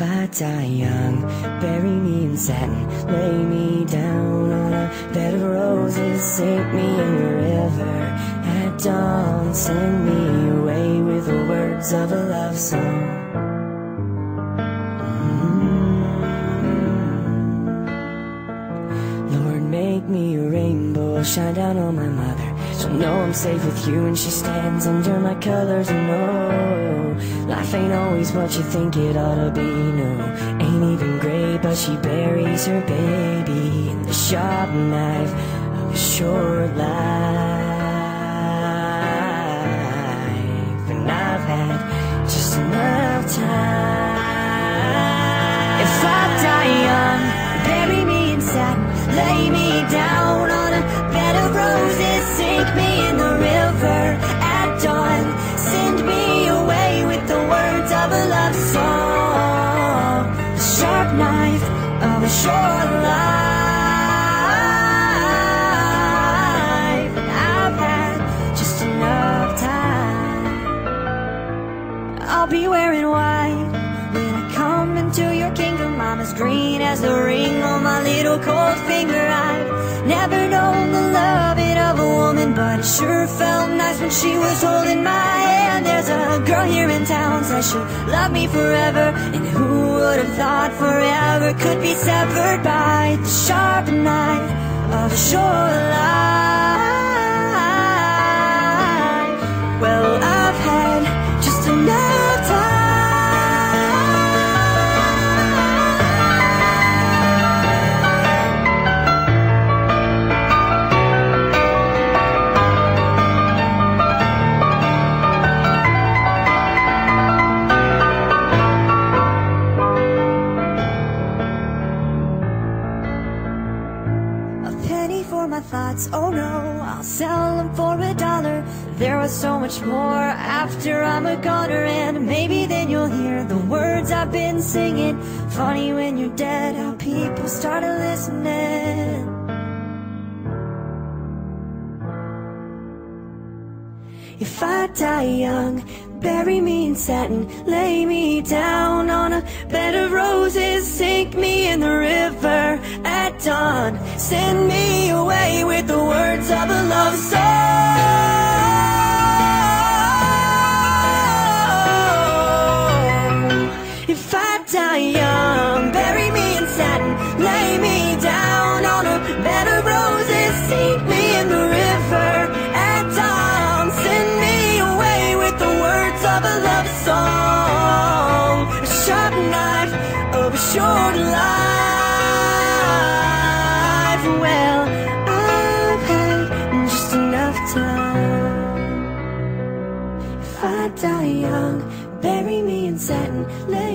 I die young, bury me in satin, lay me down on a bed of roses, sink me in the river at dawn, send me away with the words of a love song. Mm. Lord, make me a rainbow, shine down on my mother. She'll know I'm safe with you when she stands under my colors. And no, life ain't always what you think it ought to be. No, ain't even great, but she buries her baby in the sharp knife of a short life. Knife of a short life. I've had just enough time. I'll be wearing white when I come into your kingdom. I'm as green as the ring on my little cold finger. I've never known the loving of a woman, but it sure felt nice when she was holding my hand. There's a girl here in town says she'll love me forever, and who would have thought forever could be severed by the sharp knife of a short For my thoughts, oh no, I'll sell them for a dollar. There was so much more after I'm a goner, and maybe then you'll hear the words I've been singing. Funny when you're dead, how people started listening. If I die young, bury me in satin, lay me down on a bed of roses, sink me in the at send me away with the words of a love song. If I die young, bury me in satin, lay me down on a bed of roses, sink me in the river at dawn, send me away with the words of a love song, a sharp knife of a short life. In satin, lay.